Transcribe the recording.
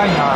看一下